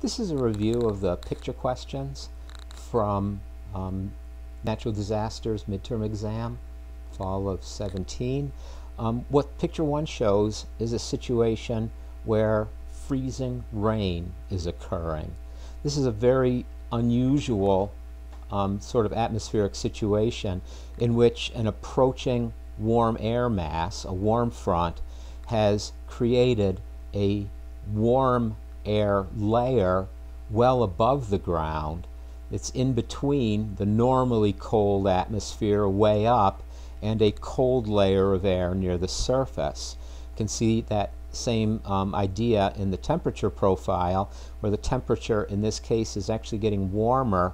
This is a review of the picture questions from um, Natural Disasters Midterm Exam, fall of 17. Um, what picture one shows is a situation where freezing rain is occurring. This is a very unusual um, sort of atmospheric situation in which an approaching warm air mass, a warm front, has created a warm air layer well above the ground. It's in between the normally cold atmosphere way up and a cold layer of air near the surface. You can see that same um, idea in the temperature profile where the temperature in this case is actually getting warmer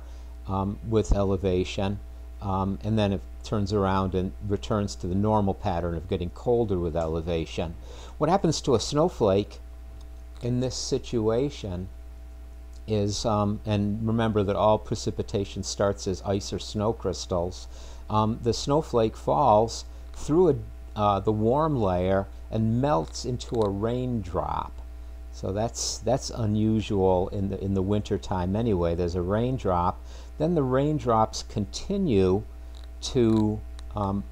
um, with elevation um, and then it turns around and returns to the normal pattern of getting colder with elevation. What happens to a snowflake in this situation is, um, and remember that all precipitation starts as ice or snow crystals, um, the snowflake falls through a, uh, the warm layer and melts into a raindrop. So that's that's unusual in the in the winter time anyway. There's a raindrop, then the raindrops continue to um,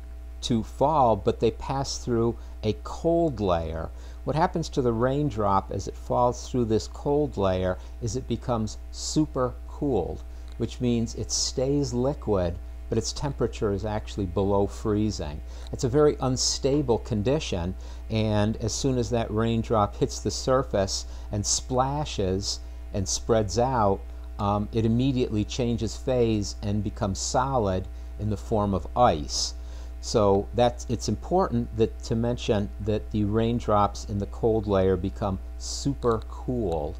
to fall, but they pass through a cold layer. What happens to the raindrop as it falls through this cold layer is it becomes super cooled, which means it stays liquid but its temperature is actually below freezing. It's a very unstable condition, and as soon as that raindrop hits the surface and splashes and spreads out, um, it immediately changes phase and becomes solid in the form of ice. So that's it's important that to mention that the raindrops in the cold layer become super cooled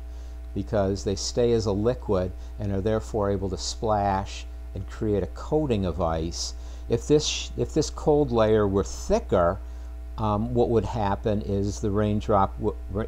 because they stay as a liquid and are therefore able to splash and create a coating of ice. If this, if this cold layer were thicker, um, what would happen is the raindrop,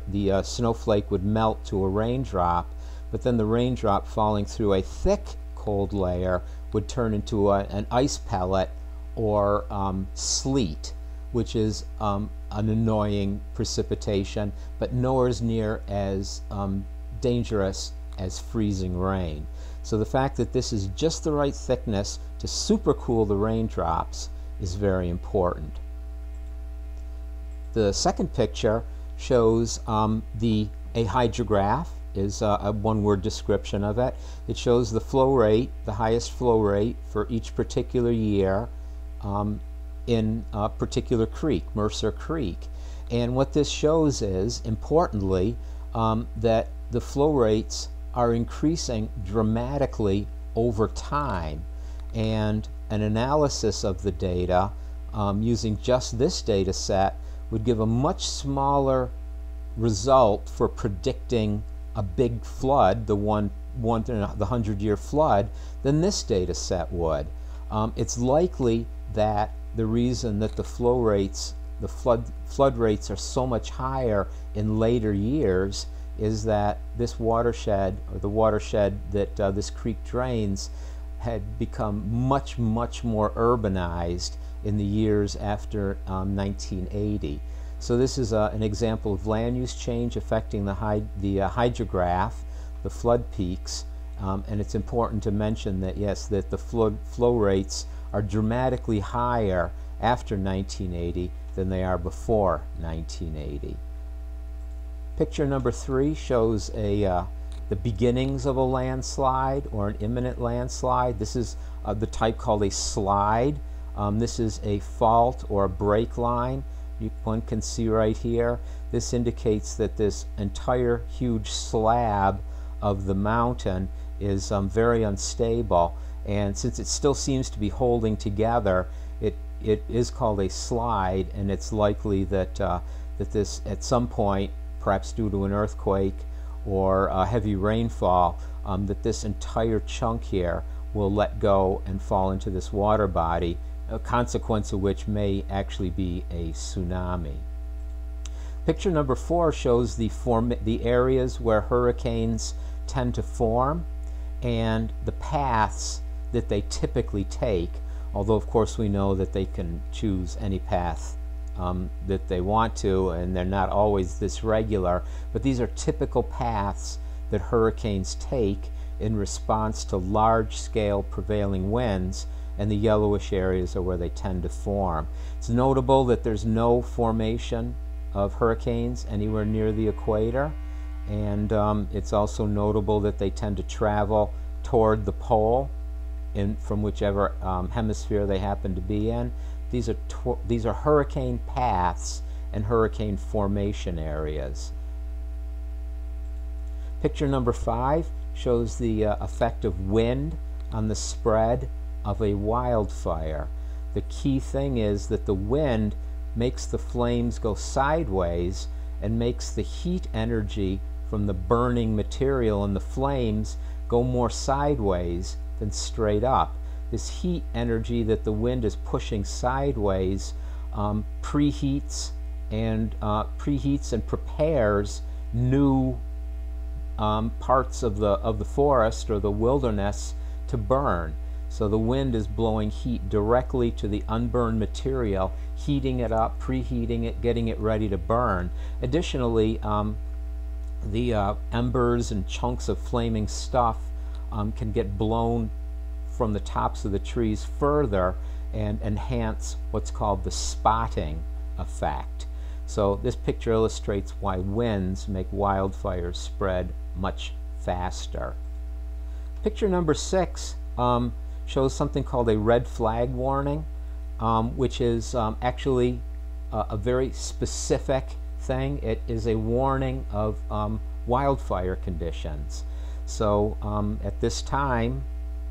the uh, snowflake would melt to a raindrop, but then the raindrop falling through a thick cold layer would turn into a, an ice pellet or um, sleet, which is um, an annoying precipitation, but nowhere as near as um, dangerous as freezing rain. So the fact that this is just the right thickness to supercool the raindrops is very important. The second picture shows um, the a hydrograph is uh, a one-word description of it. It shows the flow rate, the highest flow rate for each particular year um, in a particular creek, Mercer Creek. And what this shows is, importantly, um, that the flow rates are increasing dramatically over time. And an analysis of the data um, using just this data set would give a much smaller result for predicting a big flood, the one, one the hundred year flood, than this data set would. Um, it's likely that the reason that the flow rates, the flood, flood rates are so much higher in later years is that this watershed, or the watershed that uh, this creek drains, had become much, much more urbanized in the years after um, 1980. So this is uh, an example of land use change affecting the, hyd the uh, hydrograph, the flood peaks, um, and it's important to mention that yes, that the flood flow rates are dramatically higher after 1980 than they are before 1980. Picture number three shows a uh, the beginnings of a landslide or an imminent landslide. This is uh, the type called a slide. Um, this is a fault or a break line. You, one can see right here. This indicates that this entire huge slab of the mountain is um, very unstable. And since it still seems to be holding together, it, it is called a slide, and it's likely that, uh, that this, at some point, perhaps due to an earthquake or heavy rainfall, um, that this entire chunk here will let go and fall into this water body, a consequence of which may actually be a tsunami. Picture number four shows the, form the areas where hurricanes tend to form and the paths that they typically take, although of course we know that they can choose any path um, that they want to, and they're not always this regular, but these are typical paths that hurricanes take in response to large-scale prevailing winds and the yellowish areas are where they tend to form. It's notable that there's no formation of hurricanes anywhere near the equator and um, it's also notable that they tend to travel toward the pole in, from whichever um, hemisphere they happen to be in. These are, these are hurricane paths and hurricane formation areas. Picture number five shows the uh, effect of wind on the spread of a wildfire. The key thing is that the wind makes the flames go sideways and makes the heat energy from the burning material and the flames go more sideways than straight up. This heat energy that the wind is pushing sideways um, preheats and uh, preheats and prepares new um, parts of the of the forest or the wilderness to burn. So the wind is blowing heat directly to the unburned material, heating it up, preheating it, getting it ready to burn. Additionally, um, the uh, embers and chunks of flaming stuff um, can get blown from the tops of the trees further and enhance what's called the spotting effect. So this picture illustrates why winds make wildfires spread much faster. Picture number six um, shows something called a red flag warning, um, which is um, actually a, a, very specific thing. It is a warning of um, wildfire conditions. So um, at this time,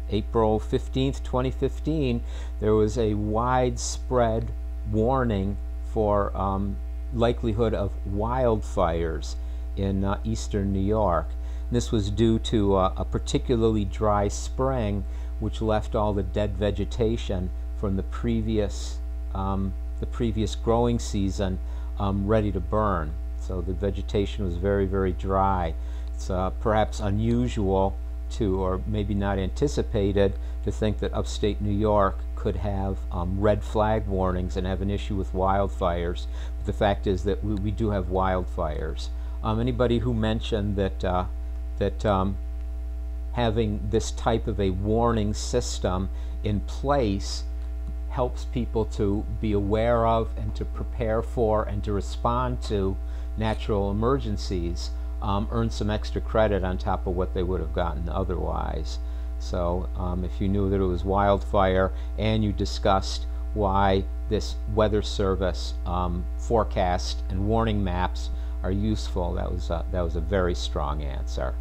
April 15th, 2015, there was a widespread warning for um, likelihood of wildfires in uh, eastern New York. And this was due to uh, a particularly dry spring which left all the dead vegetation from the previous um, the previous growing season um, ready to burn. So the vegetation was very, very dry. It's uh, perhaps unusual to, or maybe not anticipated, to think that upstate New York could have um, red flag warnings and have an issue with wildfires. But the fact is that we, we do have wildfires. Um, anybody who mentioned that uh, that um, having this type of a warning system in place helps people to be aware of and to prepare for and to respond to natural emergencies um, earn some extra credit on top of what they would have gotten otherwise. So um, if you knew that it was wildfire and you discussed why this weather service um, forecast and warning maps are useful, that was a, that was a very strong answer.